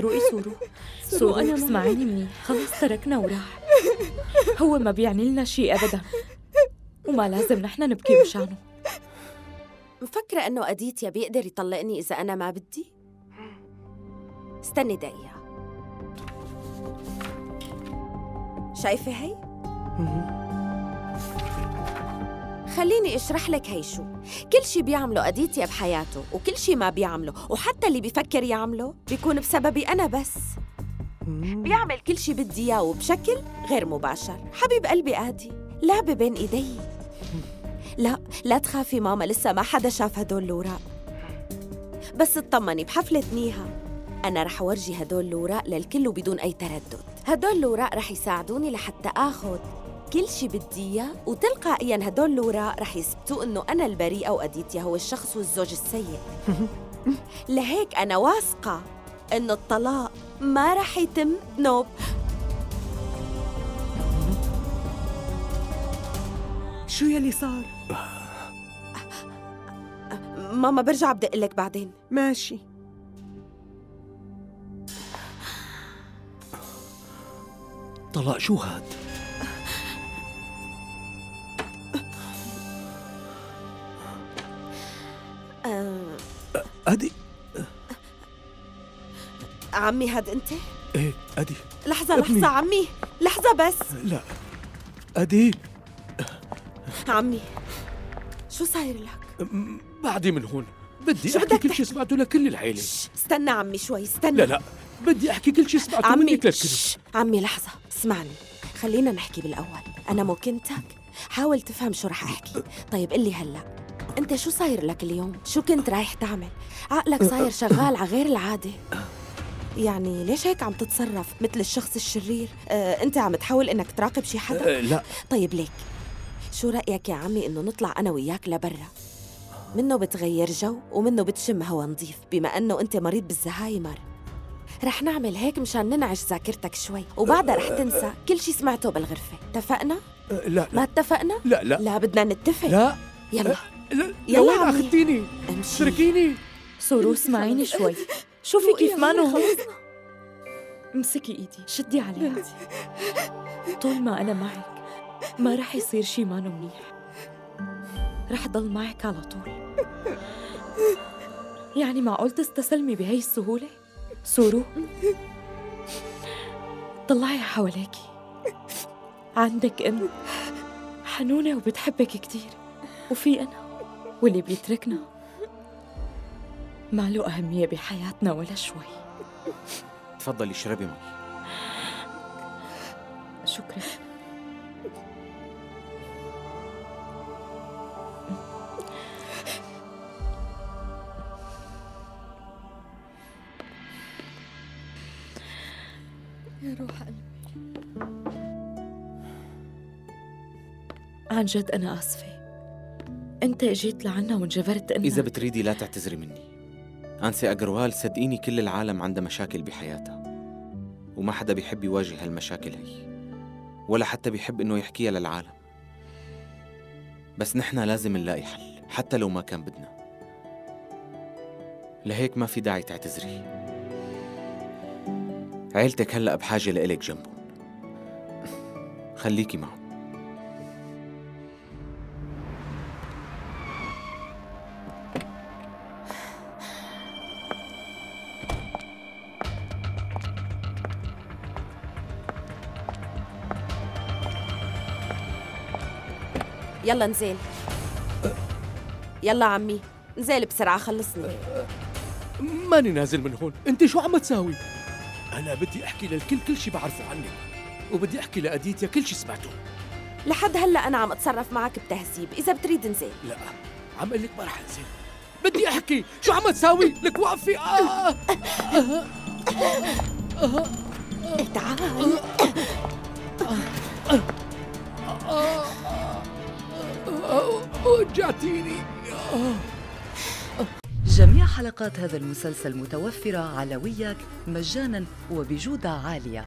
روقي سورو. أنا معك. اسمعيني منيح خلص تركنا وراح. هو ما بيعني لنا شيء ابدا. وما لازم نحن نبكي مشانه مفكرة إنه أديتيا بيقدر يطلقني إذا أنا ما بدي؟ استني دقيقة. شايفة هي؟ خليني أشرح لك هي شو كل شي بيعمله أديتيا بحياته وكل شي ما بيعمله وحتى اللي بيفكر يعمله بيكون بسببي أنا بس. بيعمل كل شي بدي إياه وبشكل غير مباشر. حبيب قلبي آدي لعبة بين إيدي. لا لا تخافي ماما لسه ما حدا شاف هدول الوراق بس اطمني بحفلة نيها أنا رح أورجي هدول الوراق للكل وبدون أي تردد. هدول الوراق رح يساعدوني لحتى آخذ كل شي بدي إياه وتلقائيا هدول الوراق رح يثبتوا إنه أنا البريئة وأديتيا هو الشخص والزوج السيء. لهيك أنا واثقة إنه الطلاق ما رح يتم. نوب. شو يلي صار؟ ماما برجع بدق لك بعدين. ماشي. طلاق شو هاد؟ أدي. عمي هاد أنت؟ إيه أدي. لحظة ابني. لحظة عمي. لحظة بس. لا. أدي. عمي شو صاير لك؟ بعدي من هون. بدي شو أحكي بدك كل شيء سمعته لكل العيلة. استنى عمي شوي استنى. لا لا. بدي أحكي كل شيء سمعته عمي منك للكل عمي لحظة. اسمعني. خلينا نحكي بالأول. أنا مو كنتك حاول تفهم شو رح أحكي. طيب قلي هلأ. أنت شو صاير لك اليوم؟ شو كنت رايح تعمل؟ عقلك صاير شغال على غير العادة يعني ليش هيك عم تتصرف مثل الشخص الشرير؟ آه، أنت عم تحاول إنك تراقب شي حدا؟ أه لا طيب ليك شو رأيك يا عمي إنه نطلع أنا وياك لبرا منه بتغير جو ومنه بتشم هوا نظيف بما أنه أنت مريض بالزهايمر رح نعمل هيك مشان ننعش ذاكرتك شوي وبعدها رح تنسى كل شي سمعته بالغرفة اتفقنا؟ أه لا ما لا اتفقنا؟ لا لا لا بدنا نتفق لا يلا عمي. أخذتيني؟ أمشي. تركيني سورو اسمعيني شوي. شوفي كيف ما هون امسكي إيدي. شدي عليها طول ما أنا معك ما رح يصير شي مانو منيح. رح ضل معك على طول. يعني معقول تستسلمي بهي السهولة؟ سورو طلعي حواليكي. عندك أم حنونة وبتحبك كتير. وفي أنا. واللي بيتركنا. ما له أهمية بحياتنا ولا شوي. تفضلي اشربي مي. شكرا. يا روح قلبي. عن جد أنا آسفة. أنت اجيت لعنا وانجبرت إنك إذا بتريدي لا تعتذري مني. أنسي أجروال صدقيني كل العالم عندها مشاكل بحياتها وما حدا بيحب يواجه هالمشاكل هي. ولا حتى بيحب إنه يحكيها للعالم. بس نحنا لازم نلاقي حل حتى لو ما كان بدنا. لهيك ما في داعي تعتذري. عيلتك هلأ بحاجة لإلك جنبهم. خليكي معهم. يلا انزل يلا عمي انزل بسرعة خلصني ماني نازل من هون انت شو عم تساوي أنا بدي احكي للكل كل شي بعرفه عنك وبدي احكي لاديتيا كل شي سمعته لحد هلا أنا عم أتصرف معك بتهذيب إذا بتريد انزل لا عم أقول لك ما رح انزل بدي احكي شو عم تساوي لك وقفي آه. تعال وجعتيني جميع حلقات هذا المسلسل متوفرة على وياك مجانا وبجودة عالية.